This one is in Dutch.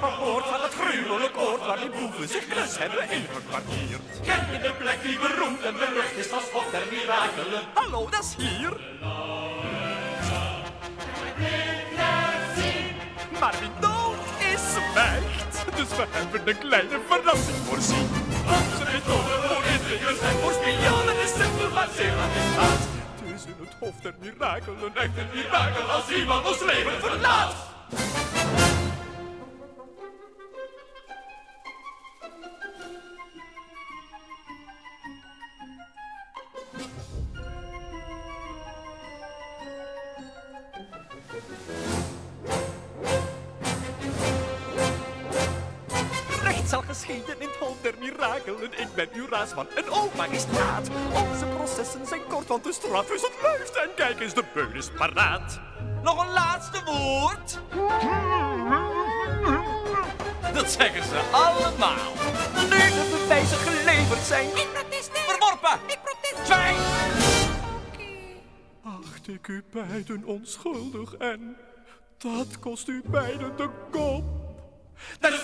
van het gruwelijk oord waar die boeven zich klus hebben ingekwartierd. Ken je de plek die beroemd en berucht is als God der mirakelen? Hallo, dat is hier. Maar wie dood is, zwijgt. Dus we hebben een kleine verrassing voorzien. Onze methode voor inbringers en voor spionnen is simpel maar zeer. Het is in het hof der mirakelen echt een mirakel als iemand ons leven verlaat. Zal geschieden in het hoofd der mirakelen. Ik ben uw raadsman, een oud magistraat. Onze processen zijn kort, want de straf is het leukst. En kijk eens, de beul is paraat. Nog een laatste woord? Dat zeggen ze allemaal. Nu de bewijzen geleverd zijn. Ik protesteer. Verworpen! Ik protesteer. Zwijg! Acht ik u beiden onschuldig en dat kost u beiden de kop. De